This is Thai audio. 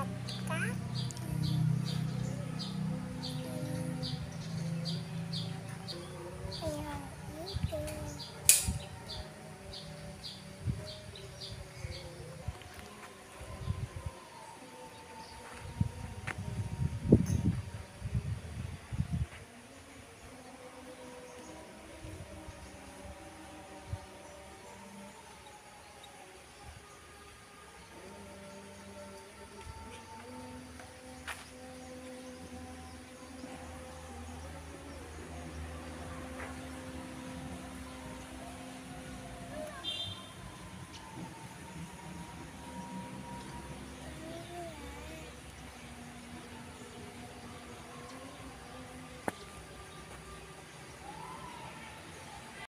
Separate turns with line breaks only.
จ้า